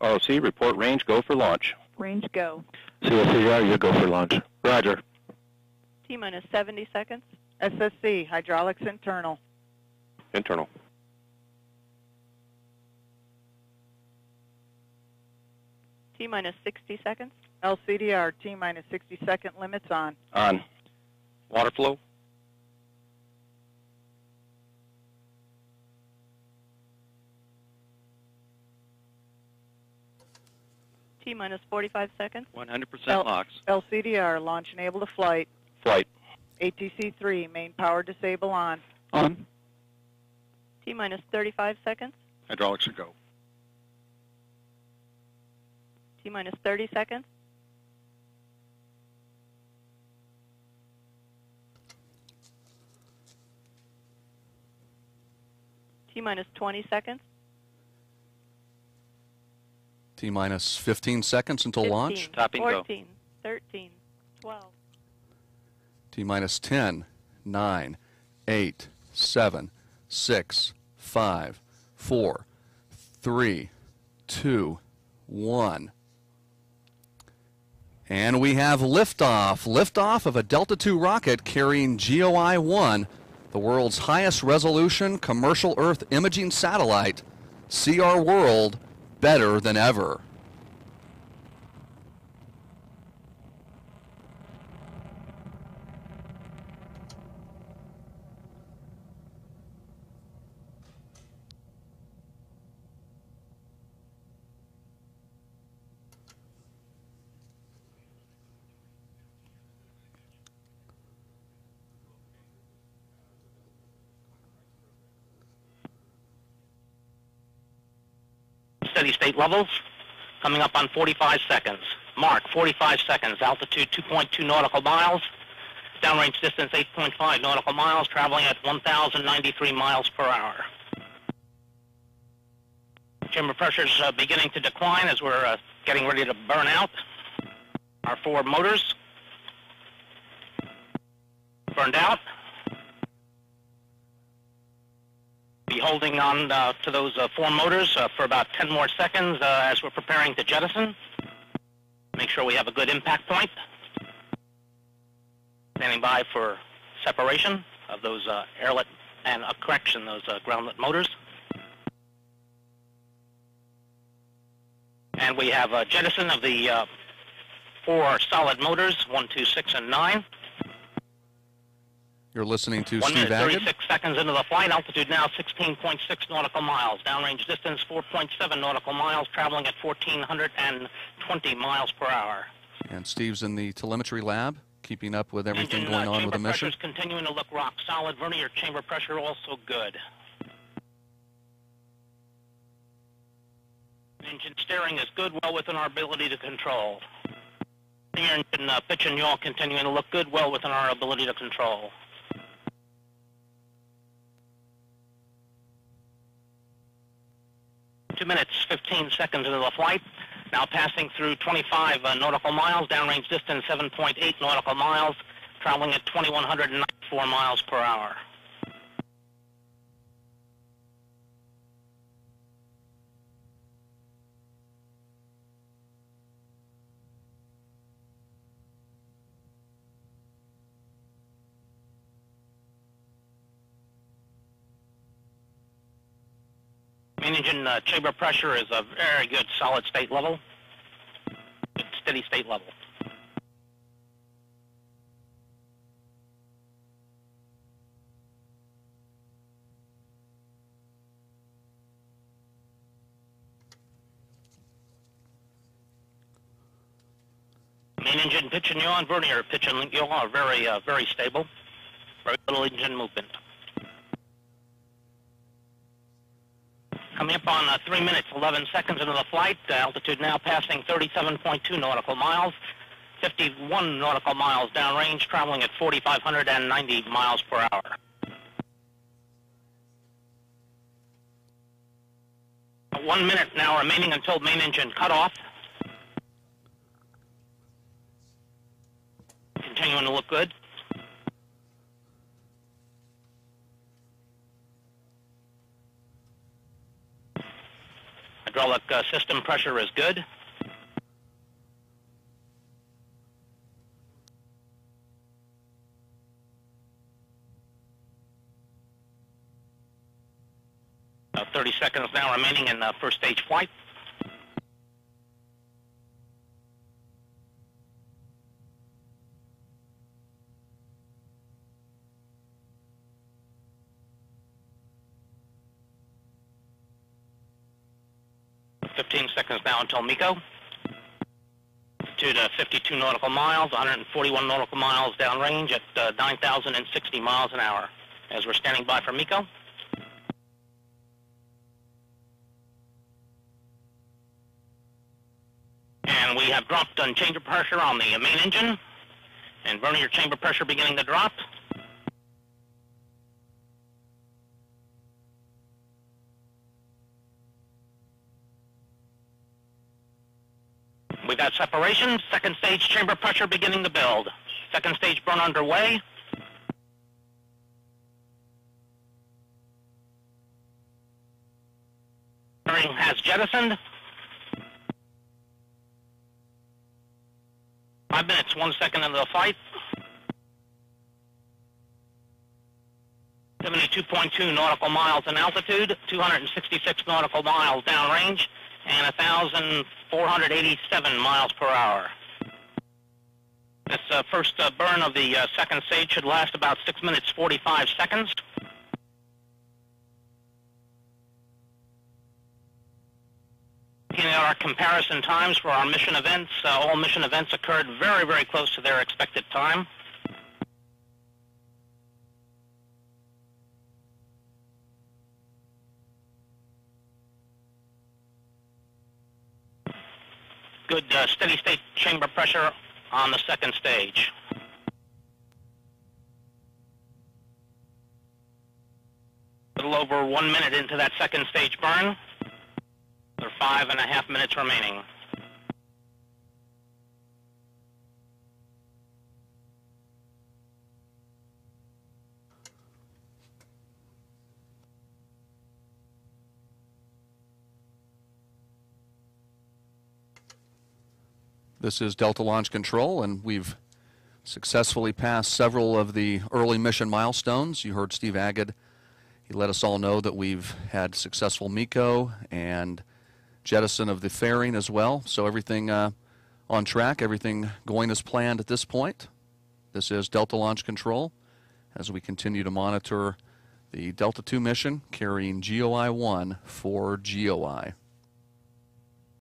ROC, report range, go for launch. Range go. CSCR, you go for launch. Roger. T minus 70 seconds. SSC, hydraulics internal. Internal. T minus 60 seconds. LCDR, T minus 60 second limits on. On. Water flow. T minus 45 seconds. 100% L- locks. LCDR, launch enable to flight. Flight. ATC 3, main power disable on. On. T minus 35 seconds. Hydraulics are go. T minus 30 seconds. T minus 20 seconds. T minus 15 seconds until 15, launch. Topping go. 14, 13, 12. T minus 10, 9, 8, 7, 6, 5, 4, 3, 2, 1. And we have liftoff. Liftoff of a Delta II rocket carrying GeoEye-1, the world's highest resolution commercial Earth imaging satellite. See our world better than ever. Steady state levels coming up on 45 seconds. Mark, 45 seconds. Altitude 2.2 nautical miles. Downrange distance 8.5 nautical miles, traveling at 1,093 miles per hour. Chamber pressure is uh, beginning to decline as we're uh, getting ready to burn out. Our four motors burned out. Be holding on uh, to those uh, four motors uh, for about 10 more seconds uh, as we're preparing to jettison. Make sure we have a good impact point. Standing by for separation of those uh, air-lit and correction, those uh, ground-lit motors. And we have a jettison of the four solid motors, one, two, six, and nine. You're listening to One Steve minute, Agid. 36 seconds into the flight. Altitude now 16.6 nautical miles. Downrange distance 4.7 nautical miles, traveling at 1,420 miles per hour. And Steve's in the telemetry lab, keeping up with everything Engine, going uh, on with the mission. chamber pressure's continuing to look rock solid. Vernier chamber pressure also good. Engine steering is good, well within our ability to control. The engine uh, pitch and yaw continuing to look good, well within our ability to control. Two minutes, 15 seconds into the flight. Now passing through 25 uh, nautical miles, downrange distance 7.8 nautical miles, traveling at 2,194 miles per hour. Main engine uh, chamber pressure is a very good solid state level, good steady state level. Main engine pitch and yaw and vernier pitch and yaw are very, uh, very stable. Very little engine movement. Coming up on uh, 3 minutes, 11 seconds into the flight. Uh, altitude now passing 37.2 nautical miles. 51 nautical miles downrange, traveling at 4,590 miles per hour. One minute now remaining until main engine cutoff. Continuing to look good. Hydraulic uh, system pressure is good. Uh, 30 seconds now remaining in uh, first stage flight. Fifteen seconds now until MECO. Altitude uh, 52 nautical miles, 141 nautical miles downrange at uh, 9,060 miles an hour. As we're standing by for MECO. And we have dropped on chamber pressure on the main engine. And vernier chamber pressure beginning to drop. We got separation. Second stage chamber pressure beginning to build. Second stage burn underway. Burning has jettisoned. Five minutes, one second into the flight. 72.2 nautical miles in altitude, 266 nautical miles downrange, and 1,487 miles per hour. This uh, first uh, burn of the uh, second stage should last about 6 minutes 45 seconds. Looking at our comparison times for our mission events, uh, all mission events occurred very, very close to their expected time. Good uh, steady state chamber pressure on the second stage. A little over one minute into that second stage burn. There are five and a half minutes remaining. This is Delta Launch Control, and we've successfully passed several of the early mission milestones. You heard Steve Agid. He let us all know that we've had successful MECO and jettison of the fairing as well. So everything uh, on track, everything going as planned at this point. This is Delta Launch Control as we continue to monitor the Delta 2 mission carrying GeoEye-1 for GeoEye.